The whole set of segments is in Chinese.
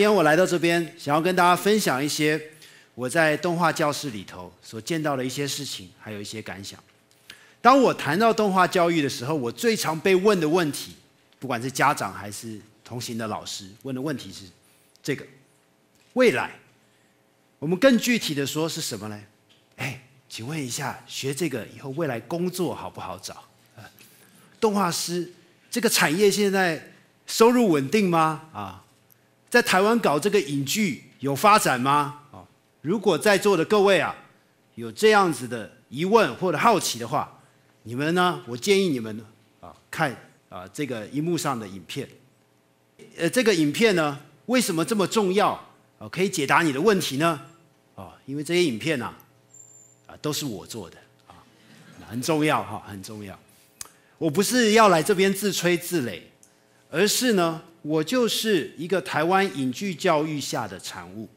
今天我来到这边，想要跟大家分享一些我在动画教室里头所见到的一些事情，还有一些感想。当我谈到动画教育的时候，我最常被问的问题，不管是家长还是同行的老师问的问题是：这个未来，我们更具体的说是什么呢？哎，请问一下，学这个以后未来工作好不好找？动画师这个产业现在收入稳定吗？啊？在台湾搞这个影剧有发展吗？啊，如果在座的各位啊有这样子的疑问或者好奇的话，你们呢？我建议你们啊看啊这个荧幕上的影片。呃，这个影片呢为什么这么重要？啊，可以解答你的问题呢？啊，因为这些影片呢啊都是我做的啊，很重要哈，很重要。我不是要来这边自吹自擂，而是呢。我就是一个台湾影剧教育下的产物，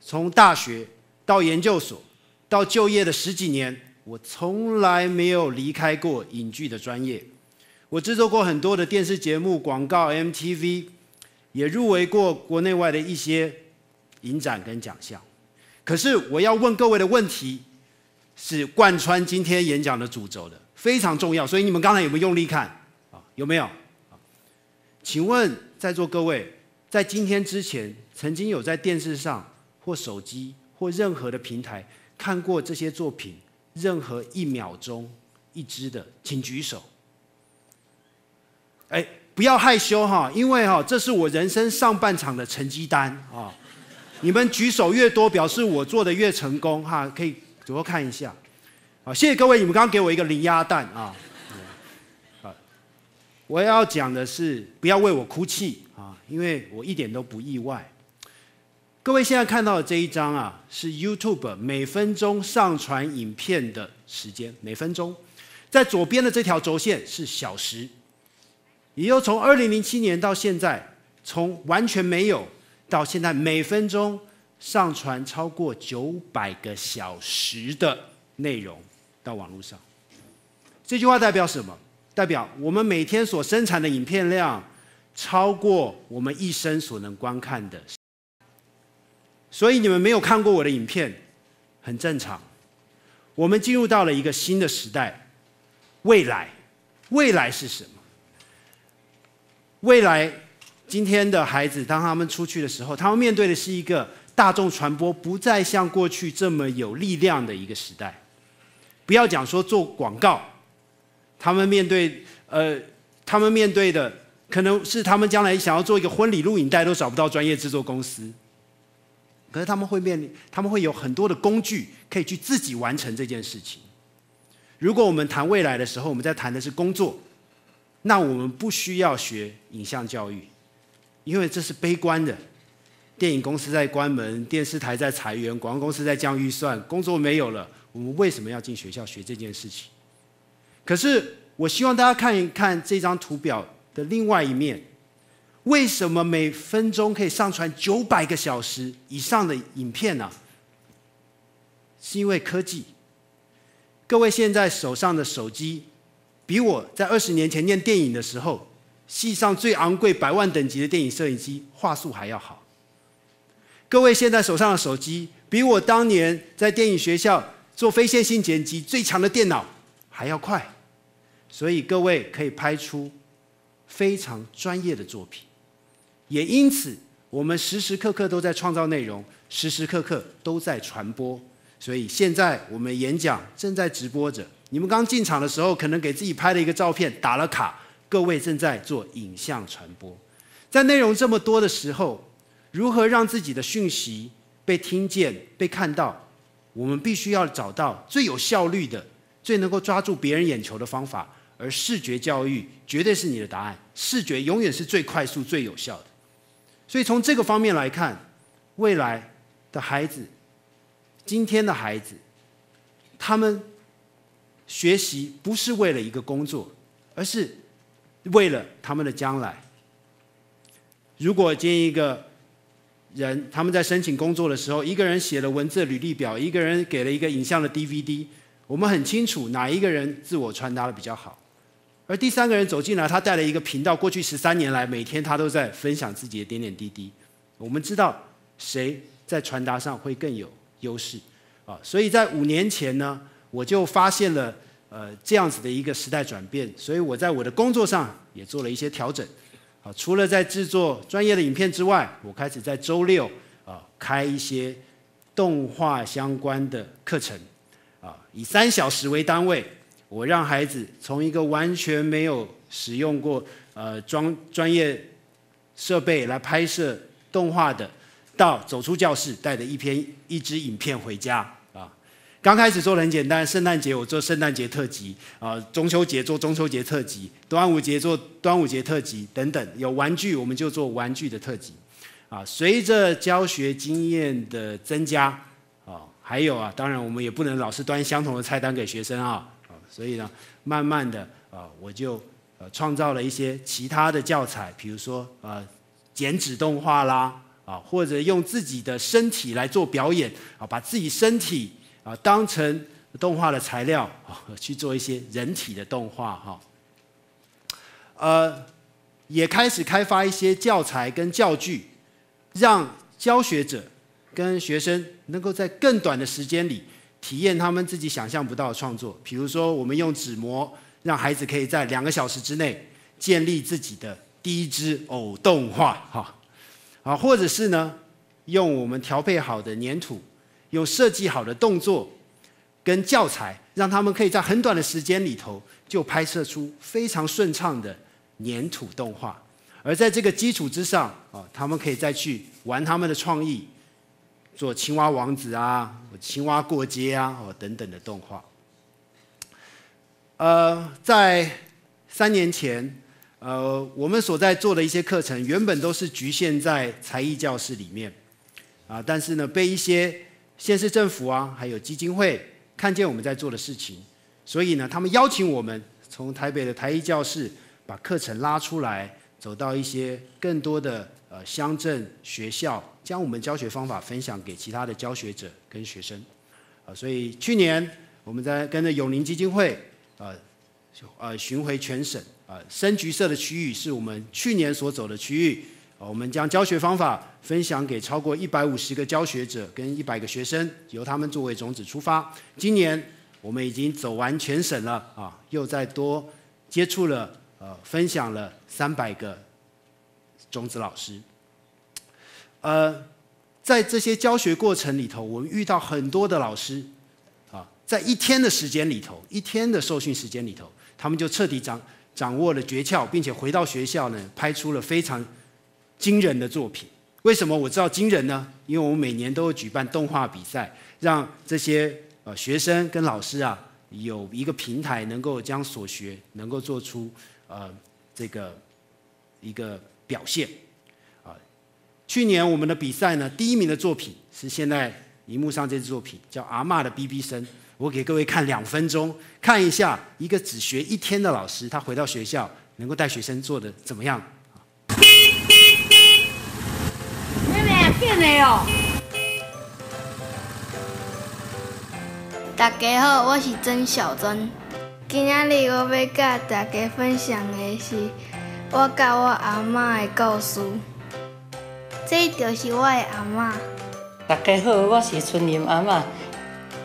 从大学到研究所到就业的十几年，我从来没有离开过影剧的专业。我制作过很多的电视节目、广告、MTV，也入围过国内外的一些影展跟奖项。可是我要问各位的问题，是贯穿今天演讲的主轴的，非常重要。所以你们刚才有没有用力看啊？有没有？请问在座各位，在今天之前，曾经有在电视上或手机或任何的平台看过这些作品，任何一秒钟一支的，请举手。哎，不要害羞哈，因为哈，这是我人生上半场的成绩单啊。你们举手越多，表示我做的越成功哈。可以左右看一下。好，谢谢各位，你们刚刚给我一个零鸭蛋啊。我要讲的是，不要为我哭泣啊，因为我一点都不意外。各位现在看到的这一张啊，是 YouTube 每分钟上传影片的时间，每分钟。在左边的这条轴线是小时，也就从二零零七年到现在，从完全没有到现在，每分钟上传超过九百个小时的内容到网络上。这句话代表什么？代表我们每天所生产的影片量超过我们一生所能观看的，所以你们没有看过我的影片，很正常。我们进入到了一个新的时代，未来，未来是什么？未来，今天的孩子当他们出去的时候，他们面对的是一个大众传播不再像过去这么有力量的一个时代。不要讲说做广告。他们面对呃，他们面对的可能是他们将来想要做一个婚礼录影带都找不到专业制作公司，可是他们会面临，他们会有很多的工具可以去自己完成这件事情。如果我们谈未来的时候，我们在谈的是工作，那我们不需要学影像教育，因为这是悲观的。电影公司在关门，电视台在裁员，广告公司在降预算，工作没有了，我们为什么要进学校学这件事情？可是，我希望大家看一看这张图表的另外一面。为什么每分钟可以上传九百个小时以上的影片呢？是因为科技。各位现在手上的手机，比我在二十年前念电影的时候，系上最昂贵百万等级的电影摄影机画素还要好。各位现在手上的手机，比我当年在电影学校做非线性剪辑最强的电脑还要快。所以各位可以拍出非常专业的作品，也因此我们时时刻刻都在创造内容，时时刻刻都在传播。所以现在我们演讲正在直播着。你们刚进场的时候，可能给自己拍了一个照片，打了卡。各位正在做影像传播，在内容这么多的时候，如何让自己的讯息被听见、被看到？我们必须要找到最有效率的、最能够抓住别人眼球的方法。而视觉教育绝对是你的答案，视觉永远是最快速、最有效的。所以从这个方面来看，未来的孩子，今天的孩子，他们学习不是为了一个工作，而是为了他们的将来。如果今天一个人他们在申请工作的时候，一个人写了文字履历表，一个人给了一个影像的 DVD，我们很清楚哪一个人自我传达的比较好。而第三个人走进来，他带了一个频道。过去十三年来，每天他都在分享自己的点点滴滴。我们知道谁在传达上会更有优势啊。所以在五年前呢，我就发现了呃这样子的一个时代转变，所以我在我的工作上也做了一些调整啊。除了在制作专业的影片之外，我开始在周六啊开一些动画相关的课程啊，以三小时为单位，我让孩子从一个完全没有使用过呃专专业设备来拍摄动画的，到走出教室带着一篇一支影片回家啊。刚开始做的很简单，圣诞节我做圣诞节特辑啊，中秋节做中秋节特辑，端午节做端午节特辑等等。有玩具我们就做玩具的特辑啊。随着教学经验的增加啊，还有啊，当然我们也不能老是端相同的菜单给学生啊，所以呢，慢慢的啊，我就。呃，创造了一些其他的教材，比如说呃，剪纸动画啦，啊，或者用自己的身体来做表演，啊，把自己身体啊当成动画的材料啊，去做一些人体的动画哈。呃，也开始开发一些教材跟教具，让教学者跟学生能够在更短的时间里体验他们自己想象不到的创作，比如说我们用纸模。让孩子可以在两个小时之内建立自己的第一支偶动画，哈，啊，或者是呢，用我们调配好的粘土，用设计好的动作跟教材，让他们可以在很短的时间里头就拍摄出非常顺畅的粘土动画。而在这个基础之上，啊，他们可以再去玩他们的创意，做青蛙王子啊，青蛙过街啊，哦等等的动画。呃，在三年前，呃，我们所在做的一些课程，原本都是局限在才艺教室里面，啊，但是呢，被一些县市政府啊，还有基金会看见我们在做的事情，所以呢，他们邀请我们从台北的台艺教室把课程拉出来，走到一些更多的呃乡镇学校，将我们教学方法分享给其他的教学者跟学生，啊，所以去年我们在跟着永宁基金会。呃，呃，巡回全省，啊，深橘色的区域是我们去年所走的区域，我们将教学方法分享给超过一百五十个教学者跟一百个学生，由他们作为种子出发。今年我们已经走完全省了，啊，又再多接触了，呃，分享了三百个种子老师。呃，在这些教学过程里头，我们遇到很多的老师啊。在一天的时间里头，一天的受训时间里头，他们就彻底掌掌握了诀窍，并且回到学校呢，拍出了非常惊人的作品。为什么我知道惊人呢？因为我们每年都会举办动画比赛，让这些呃学生跟老师啊有一个平台，能够将所学能够做出呃这个一个表现。啊，去年我们的比赛呢，第一名的作品是现在荧幕上这支作品，叫《阿嬷的哔哔声》。我给各位看两分钟，看一下一个只学一天的老师，他回到学校能够带学生做的怎么样？妹妹变没有？大家好，我是曾小珍。今仔日我要甲大家分享的是我甲我阿嬷的故事。这就是我的阿嬷。大家好，我是春林阿妈。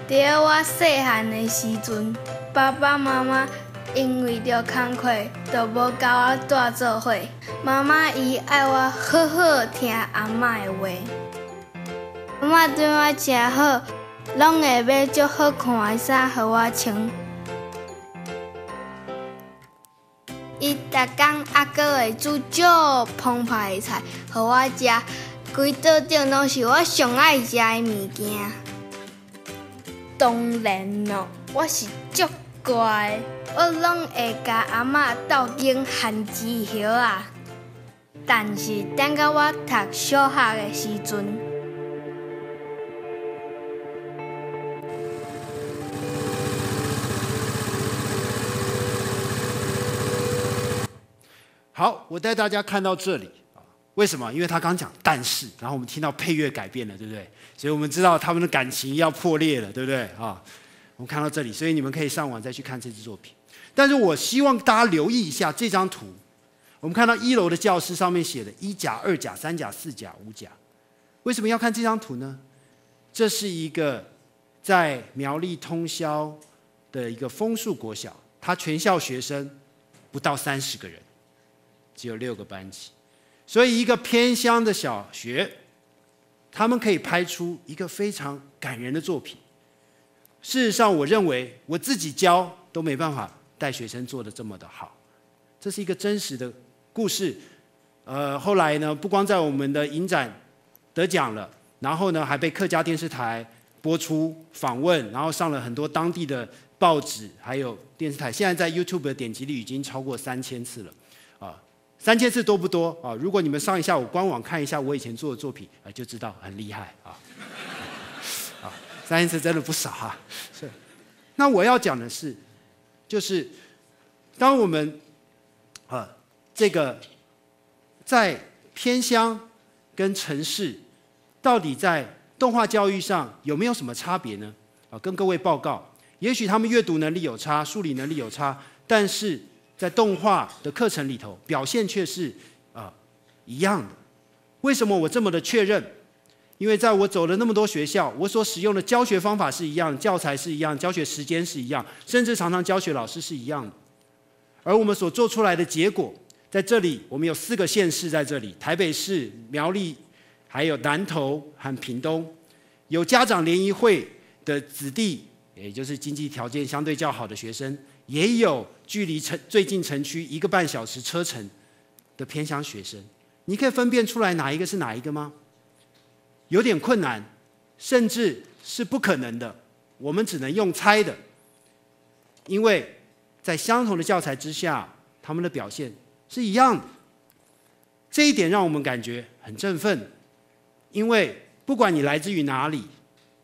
在我细汉的时阵，爸爸妈妈因为着工课，就无甲我带做伙。妈妈伊爱我好好听阿嬷的话，阿嬷对我真好，拢会买足好看的衫互我穿。伊逐工阿哥会煮少澎湃的菜互我食，规桌顶拢是我上爱食的物件。当然咯，我是足乖，我拢会甲阿嬷斗紧 hand 字条啊。但是等到我读小学的时阵，好，我带大家看到这里啊。为什么？因为他刚讲但是，然后我们听到配乐改变了，对不对？所以我们知道他们的感情要破裂了，对不对啊？我们看到这里，所以你们可以上网再去看这支作品。但是我希望大家留意一下这张图。我们看到一楼的教室上面写的“一甲、二甲、三甲、四甲、五甲”，为什么要看这张图呢？这是一个在苗栗通宵的一个枫树国小，它全校学生不到三十个人，只有六个班级，所以一个偏乡的小学，他们可以拍出一个非常感人的作品。事实上，我认为我自己教都没办法带学生做的这么的好。这是一个真实的故事。呃，后来呢，不光在我们的影展得奖了，然后呢，还被客家电视台播出访问，然后上了很多当地的报纸，还有电视台。现在在 YouTube 的点击率已经超过三千次了，啊，三千次多不多啊？如果你们上一下我官网看一下我以前做的作品，啊，就知道很厉害啊。啊，三千次真的不少哈。是，那我要讲的是，就是当我们啊这个。在偏乡跟城市，到底在动画教育上有没有什么差别呢？啊，跟各位报告，也许他们阅读能力有差，数理能力有差，但是在动画的课程里头表现却是啊一样的。为什么我这么的确认？因为在我走了那么多学校，我所使用的教学方法是一样，教材是一样，教学时间是一样，甚至常常教学老师是一样的，而我们所做出来的结果。在这里，我们有四个县市在这里：台北市、苗栗，还有南投和屏东。有家长联谊会的子弟，也就是经济条件相对较好的学生，也有距离城最近城区一个半小时车程的偏乡学生。你可以分辨出来哪一个是哪一个吗？有点困难，甚至是不可能的。我们只能用猜的，因为在相同的教材之下，他们的表现。是一样的，这一点让我们感觉很振奋，因为不管你来自于哪里，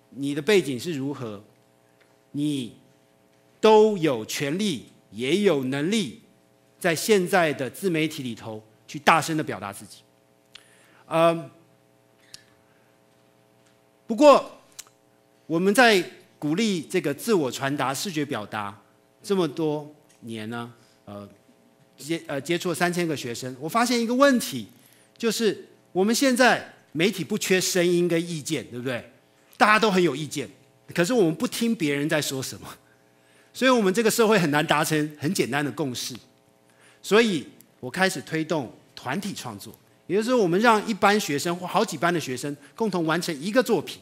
你的背景是如何，你都有权利也有能力，在现在的自媒体里头去大声的表达自己。嗯，不过我们在鼓励这个自我传达、视觉表达这么多年呢，呃。接呃接触了三千个学生，我发现一个问题，就是我们现在媒体不缺声音跟意见，对不对？大家都很有意见，可是我们不听别人在说什么，所以我们这个社会很难达成很简单的共识。所以我开始推动团体创作，也就是说，我们让一班学生或好几班的学生共同完成一个作品，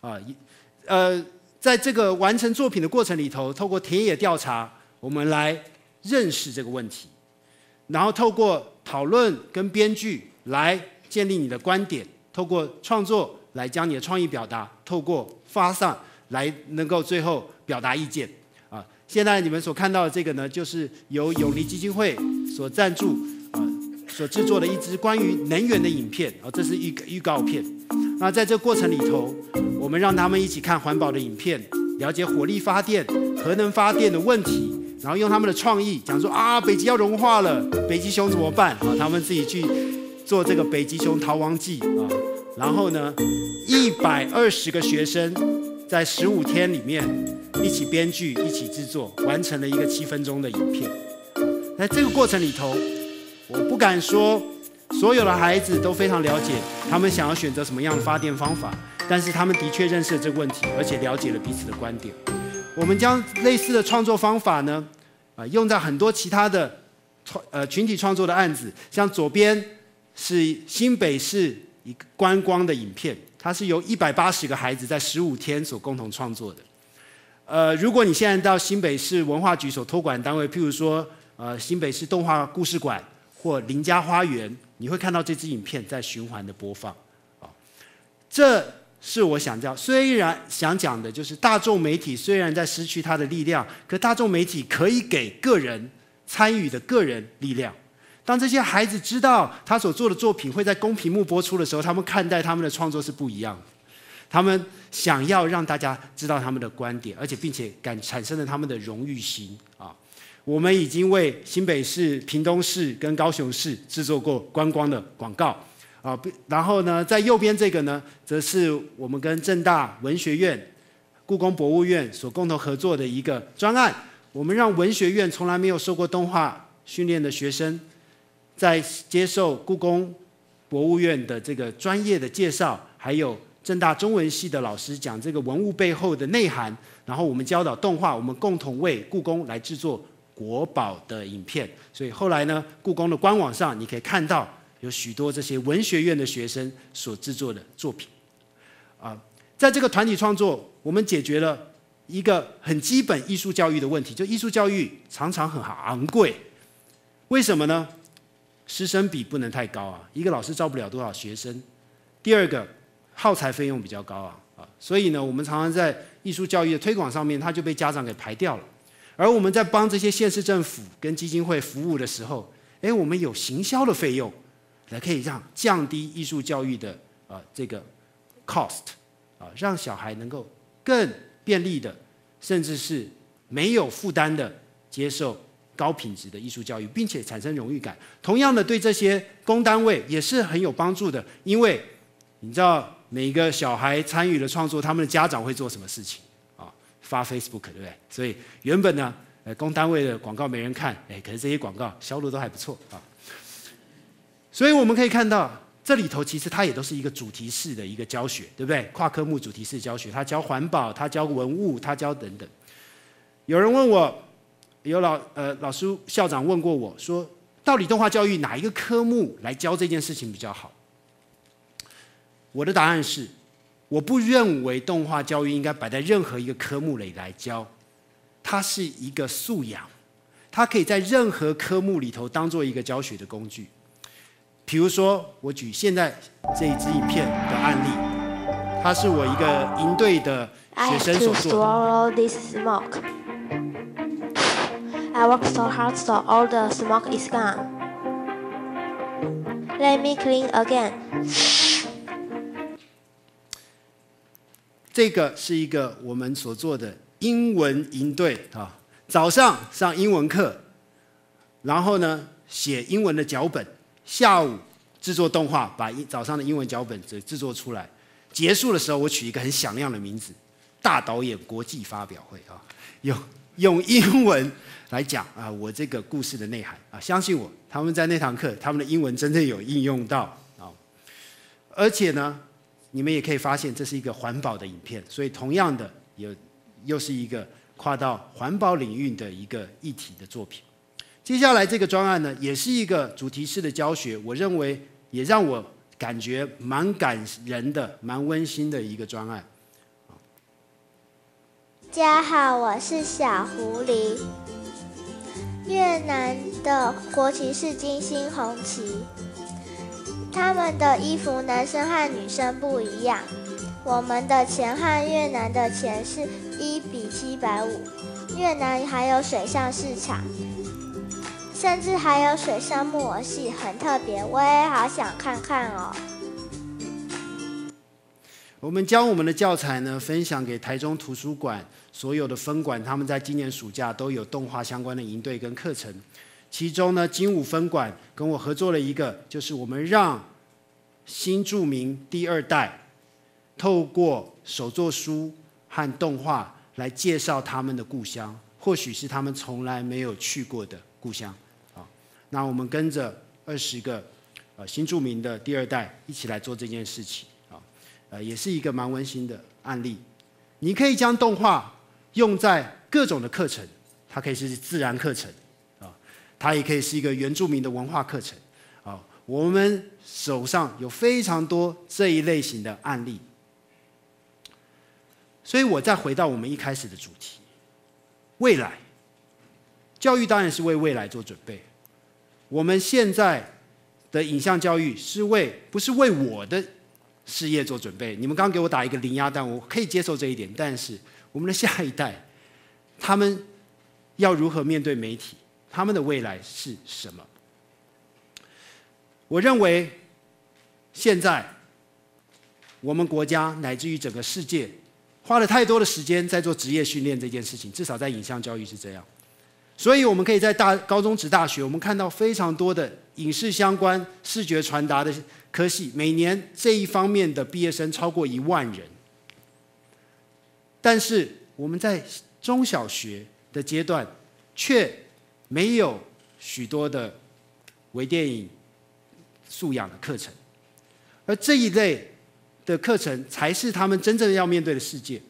啊，一呃，在这个完成作品的过程里头，透过田野调查，我们来。认识这个问题，然后透过讨论跟编剧来建立你的观点，透过创作来将你的创意表达，透过发散来能够最后表达意见。现在你们所看到的这个呢，就是由永利基金会所赞助啊所制作的一支关于能源的影片。啊，这是预预告片。那在这过程里头，我们让他们一起看环保的影片，了解火力发电、核能发电的问题。然后用他们的创意讲说啊，北极要融化了，北极熊怎么办？啊，他们自己去做这个北极熊逃亡记啊。然后呢，一百二十个学生在十五天里面一起编剧、一起制作，完成了一个七分钟的影片。在这个过程里头，我不敢说所有的孩子都非常了解他们想要选择什么样的发电方法，但是他们的确认识了这个问题，而且了解了彼此的观点。我们将类似的创作方法呢，啊，用在很多其他的创呃群体创作的案子，像左边是新北市一个观光的影片，它是由一百八十个孩子在十五天所共同创作的。呃，如果你现在到新北市文化局所托管单位，譬如说呃新北市动画故事馆或林家花园，你会看到这支影片在循环的播放，啊，这。是我想讲，虽然想讲的就是大众媒体虽然在失去它的力量，可大众媒体可以给个人参与的个人力量。当这些孩子知道他所做的作品会在公屏幕播出的时候，他们看待他们的创作是不一样的。他们想要让大家知道他们的观点，而且并且感产生了他们的荣誉心啊！我们已经为新北市、屏东市跟高雄市制作过观光的广告。啊，然后呢，在右边这个呢，则是我们跟正大文学院、故宫博物院所共同合作的一个专案。我们让文学院从来没有受过动画训练的学生，在接受故宫博物院的这个专业的介绍，还有正大中文系的老师讲这个文物背后的内涵，然后我们教导动画，我们共同为故宫来制作国宝的影片。所以后来呢，故宫的官网上你可以看到有许多这些文学院的学生所制作的作品。啊，在这个团体创作，我们解决了一个很基本艺术教育的问题，就艺术教育常常很昂贵，为什么呢？师生比不能太高啊，一个老师招不了多少学生。第二个，耗材费用比较高啊，啊，所以呢，我们常常在艺术教育的推广上面，它就被家长给排掉了。而我们在帮这些县市政府跟基金会服务的时候，哎，我们有行销的费用，来可以让降低艺术教育的啊这个 cost 啊，让小孩能够更便利的，甚至是没有负担的接受。高品质的艺术教育，并且产生荣誉感。同样的，对这些公单位也是很有帮助的，因为你知道每一个小孩参与了创作，他们的家长会做什么事情啊？发 Facebook 对不对？所以原本呢，呃，公单位的广告没人看，哎，可是这些广告销路都还不错啊。所以我们可以看到，这里头其实它也都是一个主题式的一个教学，对不对？跨科目主题式教学，他教环保，他教文物，他教等等。有人问我。有老呃老师校长问过我说，到底动画教育哪一个科目来教这件事情比较好？我的答案是，我不认为动画教育应该摆在任何一个科目里来教，它是一个素养，它可以在任何科目里头当做一个教学的工具。比如说，我举现在这一支影片的案例，它是我一个营队的学生所做的。I work so hard so all the smoke is gone. Let me clean again. 这个是一个我们所做的英文营队啊，早上上英文课，然后呢写英文的脚本，下午制作动画，把早上的英文脚本制制作出来。结束的时候，我取一个很响亮的名字——大导演国际发表会啊，有用英文。来讲啊，我这个故事的内涵啊，相信我，他们在那堂课，他们的英文真的有应用到啊。而且呢，你们也可以发现，这是一个环保的影片，所以同样的，有又是一个跨到环保领域的一个议题的作品。接下来这个专案呢，也是一个主题式的教学，我认为也让我感觉蛮感人的、蛮温馨的一个专案。家好，我是小狐狸。越南的国旗是金星红旗，他们的衣服男生和女生不一样。我们的钱和越南的钱是一比七百五。越南还有水上市场，甚至还有水上木偶戏，很特别，我也好想看看哦。我们将我们的教材呢分享给台中图书馆。所有的分馆，他们在今年暑假都有动画相关的营队跟课程。其中呢，金武分馆跟我合作了一个，就是我们让新著名第二代透过手作书和动画来介绍他们的故乡，或许是他们从来没有去过的故乡。啊，那我们跟着二十个呃新著名的第二代一起来做这件事情。啊，呃，也是一个蛮温馨的案例。你可以将动画。用在各种的课程，它可以是自然课程，啊，它也可以是一个原住民的文化课程，啊，我们手上有非常多这一类型的案例，所以我再回到我们一开始的主题，未来，教育当然是为未来做准备，我们现在的影像教育是为不是为我的事业做准备？你们刚给我打一个零鸭蛋，我可以接受这一点，但是。我们的下一代，他们要如何面对媒体？他们的未来是什么？我认为，现在我们国家乃至于整个世界，花了太多的时间在做职业训练这件事情，至少在影像教育是这样。所以，我们可以在大高中职大学，我们看到非常多的影视相关、视觉传达的科系，每年这一方面的毕业生超过一万人。但是我们在中小学的阶段，却没有许多的微电影素养的课程。而这一类的课程才是他们真正要面对的世界。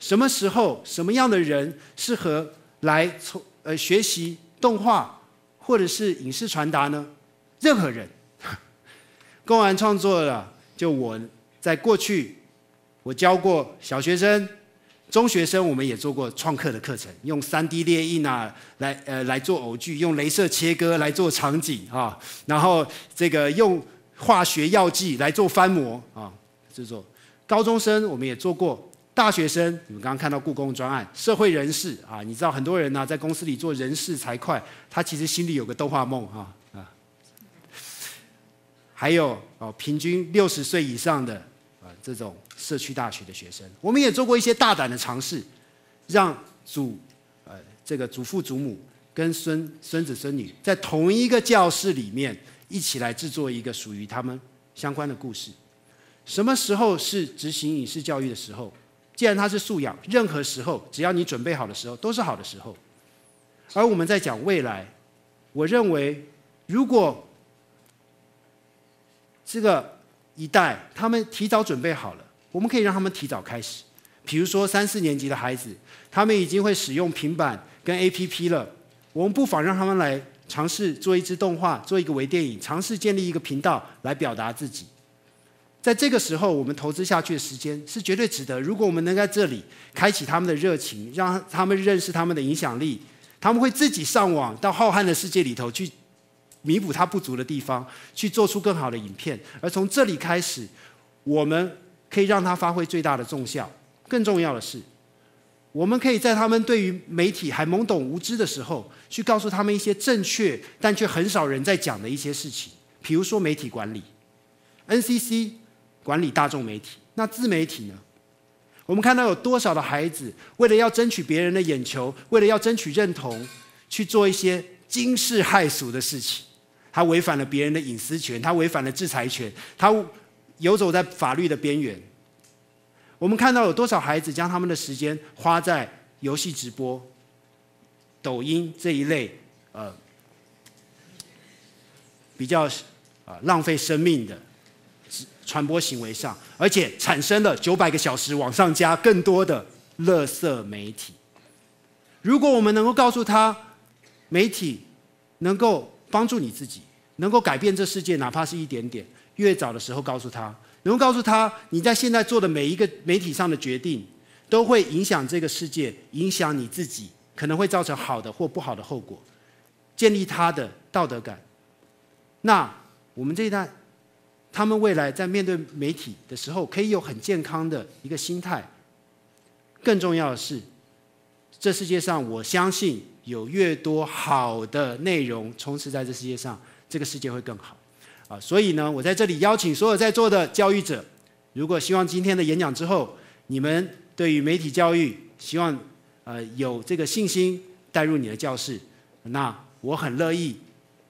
什么时候、什么样的人适合来从呃学习动画或者是影视传达呢？任何人。公安创作了，就我在过去，我教过小学生、中学生，我们也做过创客的课程，用三 D 列印啊来呃来做偶剧，用镭射切割来做场景啊，然后这个用化学药剂来做翻模啊制作。高中生我们也做过，大学生你们刚刚看到故宫专案，社会人士啊，你知道很多人呢在公司里做人事财会，他其实心里有个动画梦啊啊。还有哦，平均六十岁以上的啊，这种社区大学的学生，我们也做过一些大胆的尝试，让祖呃这个祖父祖母跟孙孙子孙女在同一个教室里面一起来制作一个属于他们相关的故事。什么时候是执行影视教育的时候？既然它是素养，任何时候只要你准备好的时候都是好的时候。而我们在讲未来，我认为如果这个一代，他们提早准备好了，我们可以让他们提早开始。比如说三四年级的孩子，他们已经会使用平板跟 APP 了，我们不妨让他们来尝试做一支动画，做一个微电影，尝试建立一个频道来表达自己。在这个时候，我们投资下去的时间是绝对值得。如果我们能在这里开启他们的热情，让他们认识他们的影响力，他们会自己上网到浩瀚的世界里头去。弥补他不足的地方，去做出更好的影片。而从这里开始，我们可以让他发挥最大的重效。更重要的是，我们可以在他们对于媒体还懵懂无知的时候，去告诉他们一些正确但却很少人在讲的一些事情。比如说媒体管理，NCC 管理大众媒体，那自媒体呢？我们看到有多少的孩子为了要争取别人的眼球，为了要争取认同，去做一些惊世骇俗的事情。他违反了别人的隐私权，他违反了制裁权，他游走在法律的边缘。我们看到有多少孩子将他们的时间花在游戏直播、抖音这一类呃比较啊浪费生命的传播行为上，而且产生了九百个小时往上加更多的垃圾媒体。如果我们能够告诉他，媒体能够。帮助你自己能够改变这世界，哪怕是一点点。越早的时候告诉他，能够告诉他，你在现在做的每一个媒体上的决定，都会影响这个世界，影响你自己，可能会造成好的或不好的后果。建立他的道德感。那我们这一代，他们未来在面对媒体的时候，可以有很健康的一个心态。更重要的是，这世界上，我相信。有越多好的内容充斥在这世界上，这个世界会更好。啊，所以呢，我在这里邀请所有在座的教育者，如果希望今天的演讲之后，你们对于媒体教育希望呃有这个信心带入你的教室，那我很乐意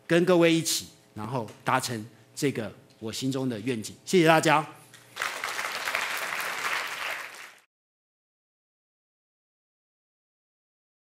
跟各位一起，然后达成这个我心中的愿景。谢谢大家。